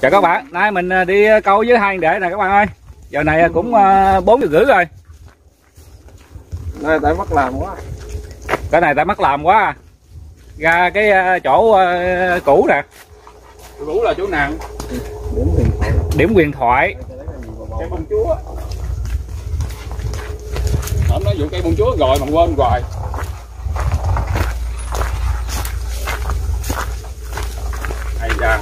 chào các bạn nay mình à, đi câu với hai để nè các bạn ơi giờ này cũng à, bốn giờ rưỡi rồi Đây tại mất làm quá. cái này tại mất làm quá à. ra cái à, chỗ à, cũ nè cũ là chỗ nào Điểm tiền thoại. điểm quyền thoại Cái bông chúa. không nói vụ cây bông chúa rồi mà quên rồi hay da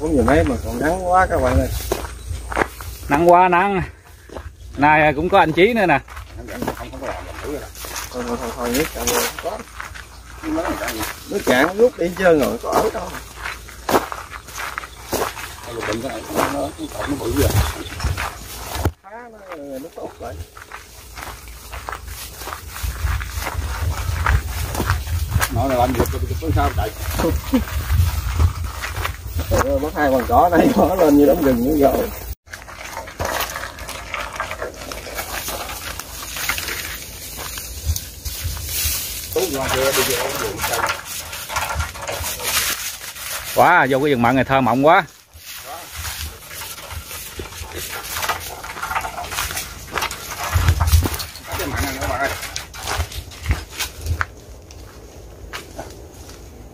Uống nhiều mấy mà còn nắng quá các bạn ơi. nắng quá nắng nay cũng có anh chí nữa nè Thôi thôi thôi, thôi nước cạn rồi. Có. Nước cạn rút đi trơn rồi có ở đâu. Phá nó nó tốt vậy. nó là làm việc có sao chạy Trời ơi, mất hai con cỏ này bỏ lên như đống rừng nữa rồi. quá vô cái rừng mận này thơ mộng quá.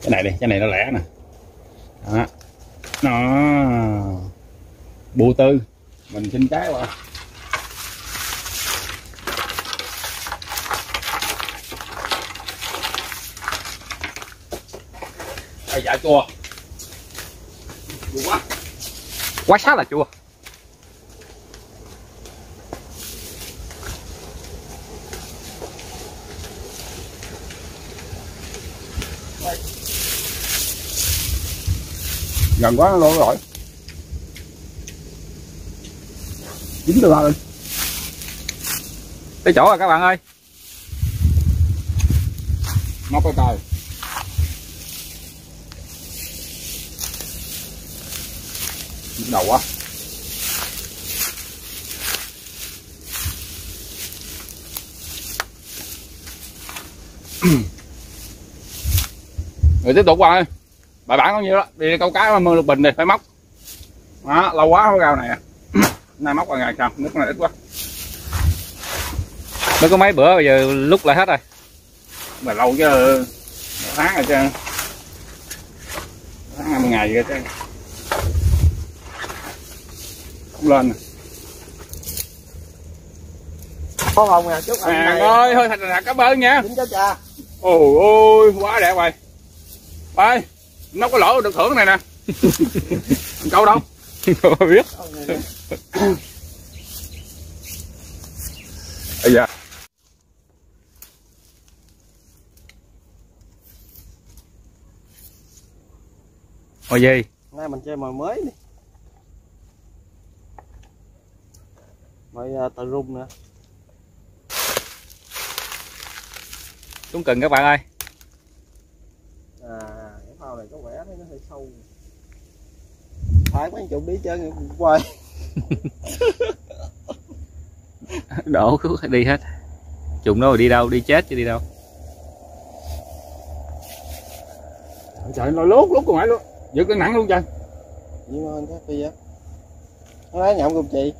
Cái này đi cái này nó lẻ nè nó bù tư. Mình xin trái qua. Ai dạ chua Chua quá. Quá sát là chua Gần quá nó lỗ rồi Dính được rồi. Tới chỗ rồi các bạn ơi. Móc cái tay đầu quá. Rồi tiếp tục rồi bài bản bao nhiêu đó. Đi câu cá mà mưa lục bình đi phải móc. Đó, lâu quá cái gao này à. nay móc vào ngày sao nước này ít quá. Mới có mấy bữa bây giờ lúc lại hết rồi. Mà lâu chứ một tháng rồi chứ. Tháng hai mươi ngày rồi chứ. Không lên. Có không nè, chúc anh à, này. ơi thôi thật cảm ơn nha. Ôi ôi quá đẹp rồi. Ơi nó có lỗ được thưởng này nè câu đâu không biết. Ây da. Mồi gì? Nay mình chơi mồi mới đi. Mồi uh, tờ rung nữa. Đúng cần các bạn ơi. À, cái phao này có vẻ thấy nó hơi sâu. Phải mấy chục đi chơi quay. Đổ cứ đi hết. Trùng nó rồi đi đâu? Đi chết chứ đi đâu. Trời nó lốt lốt con mãi luôn. Giữ cân nặng luôn trời. Nhưng mà anh thấy phi á. Nó lấy nhộng cùng chị.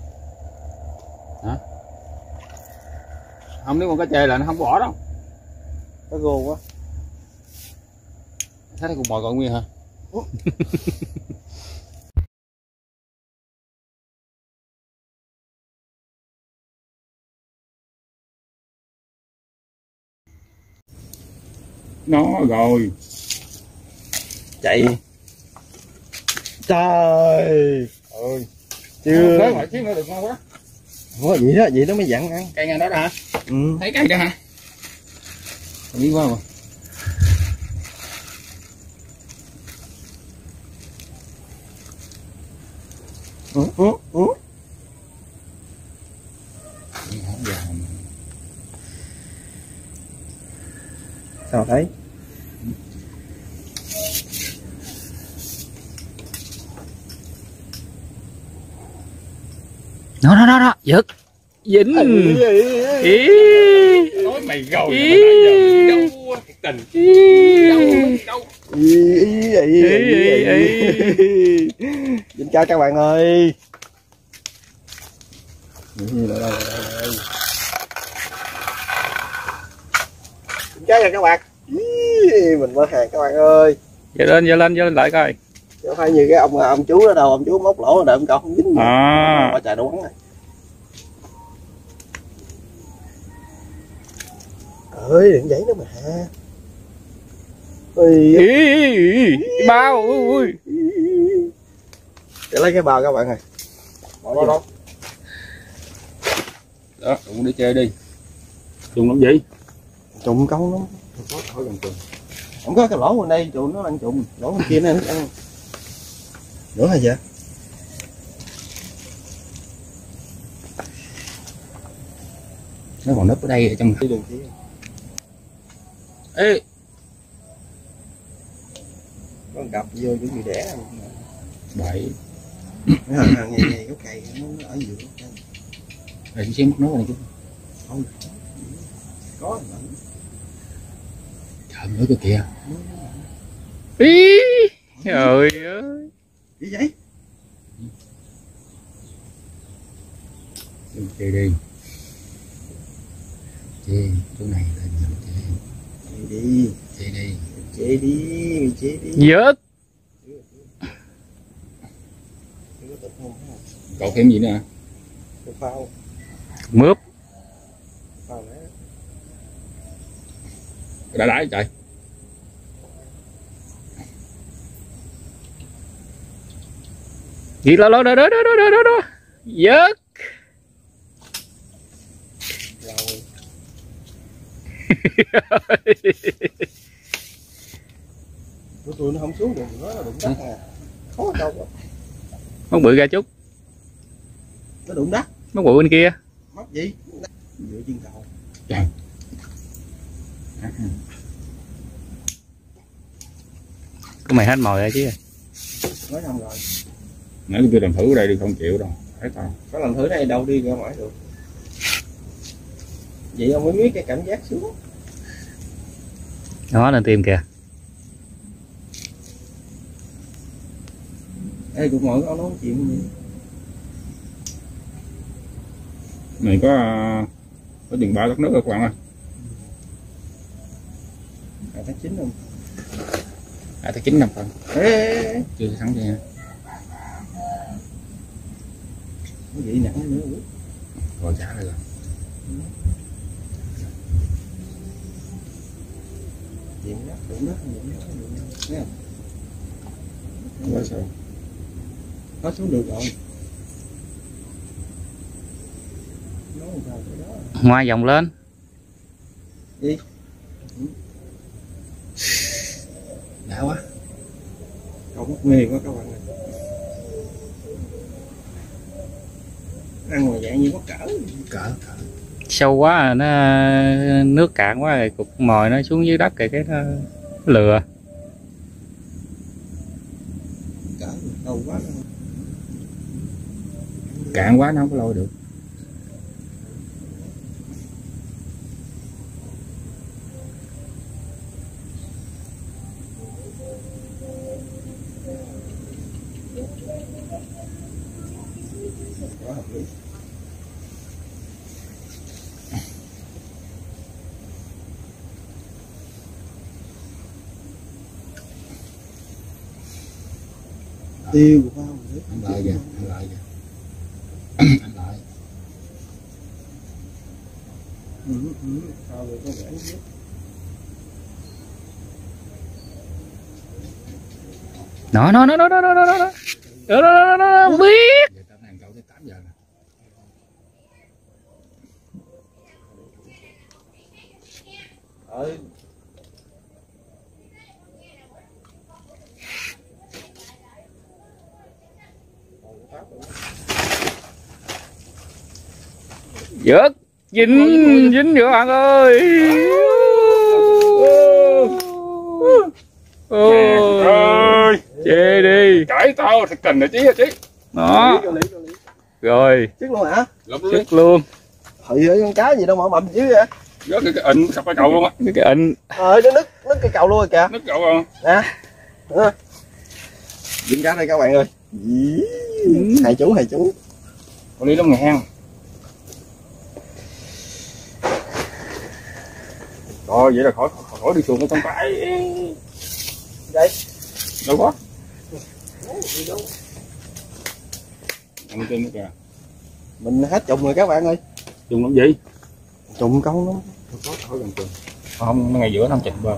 Không nếu con cá chê là nó không bỏ đâu. Nó gồ quá. Thấy con bò còn nguyên hả? nó rồi Chạy. Trời ơi. Chưa. Tới lại xíu nữa được ngon quá Ủa, vậy đó, vậy đó mới dặn ăn. cây này đó hả Ừ. thấy cây đó hả đi qua mà Ừ, ừ, ừ. Sao thấy? nó đó đó đó giật dính Ý, ý, ý. ý Nói mày rồi mà nãy giờ tình. Xin chào các bạn ơi. Xin chào các bạn. Mình mở hàng các bạn ơi. Giờ lên giờ lên giờ lên lại coi. Chứ phải như cái ông ông chú đó đâu ông chú móc lỗ đợi ông cậu không dính à. Quá trời quắn này. Ơi đừng giấy nữa mà ơi ý, bao ui, ui. để lấy cái bào các bạn ơi. Bỏ đó đó đó đụng đi chơi đi. Dùng làm gì? Trùng câu nó có khỏi gần trường không có cái lỗ bên đây trùng nó đang trùng lỗ bên kia nó ăn. Nữa hả vậy? Nó còn nấp ở đây ở trong đi đường kia. Ê con cặp vô chuẩn bị đẻ bảy cái hàng hàng này này có cày nó ở giữa. Rồi xíu mất nước này chút. Có trời nữa cơ kìa. Ý trời ơi. Gì vậy? Đi chơi đi. Chơi chỗ này là chơi đi. Chơi đi chế đi mày chế đi. Dớt cậu thêm gì nữa mướp. Đã đái chạy gì lo lo đó đó đó đó đó đó dớt rồi. tụi tụi nó không xuống được nó là đụng đất à. Khó đâu quá. mất bự ra chút. Nó đụng đất. Mất bự bên kia. Mất gì? Dựa trên cầu. Có mày hết mồi rồi chứ. Nói xong rồi. Nãy tôi làm thử ở đây đi không chịu đâu. Thấy tao có lần thử này đâu đi ra ngoài được. Vậy ông mới biết cái cảm giác xuống. Nó lên tìm kìa Ê, cũng ngồi có nói chuyện gì Này có à, có chừng ba lốc nước rồi các bạn ơi À, tháng chín không? À, tháng chín năm phần Chưa thắng gì hả? Cái gì nặng nữa Rồi trả rồi rồi Điện đó, điện đó, điện đó, điện đó, điện đó. Quá sao? Nó xuống được rồi. Nó ngoài vòng lên. Gì? đã quá. Cậu mất mê quá các bạn ơi. Ăn ngoài dạng như có cỡ. Cỡ cỡ. Sâu quá à, nó nước cạn quá rồi cục mồi nó xuống dưới đất kìa cái nó lừa. Cỡ đâu quá đâu. Cạn quá nó không có lôi được. Tiêu của bao đấy ăn lại kìa ăn lại kìa ăn lại ừ, ừ. sao rồi có vẻ biết nó nó nó nó nó nó nó nó nó nó nó nó nó biết giờ tao này cậu tới 8 giờ nè ơi dớt dính dính nữa bạn ơi. Ôi. Chê đi. Cãi tao thật cần này chí hả chí? Đó. Rồi. Chết luôn hả? chết luôn. Ơi con cá gì đâu mà mập dữ vậy? rớt cái, cái ịnh sập cái cầu luôn á. Cái, cái ịnh ờ nó nứt nứt cây cầu luôn rồi kìa. Nứt cầu luôn dính cá đây các bạn ơi. Hai chú hai chú. Con đi lông ngang rồi vậy là khỏi khỏi, khỏi đi xuồng con cái đây đâu có ăn trên nữa kìa. Mình hết trùng rồi các bạn ơi. Dùng làm gì? Trùng câu nó có khỏi gần chừng không nó ngay giữa năm chỉnh bờ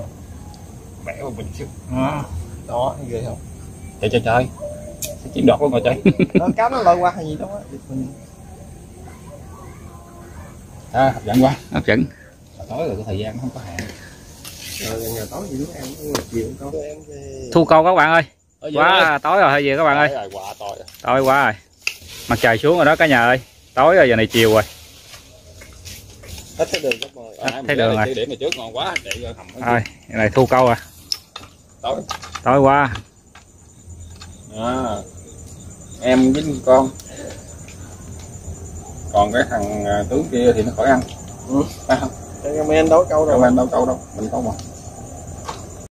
bẻ vào bình sức đó đó ghê không? Chạy chạy sẽ chiếm đoạt luôn rồi chạy nó cá nó lôi qua hay gì đó á. Mình à hấp dẫn quá. Hấp dẫn tối rồi cái thời gian nó không có hạn. Rồi tối gì em chiều câu em thu câu các bạn ơi. Quá tối rồi thôi về các bạn ơi? rồi tối tối quá rồi. Mặt trời xuống rồi đó cả nhà ơi. Tối rồi giờ này chiều rồi. Hết cái đường các bạn À, thấy đường rồi. điểm này trước ngon quá thầm thôi cái này thu câu à. Tối. Tối quá. Đó. em với con. Còn cái thằng à, tướng kia thì nó khỏi ăn. Ừ. phải không em em đấu câu đâu. Rồi comment đấu câu đâu? Mình có mà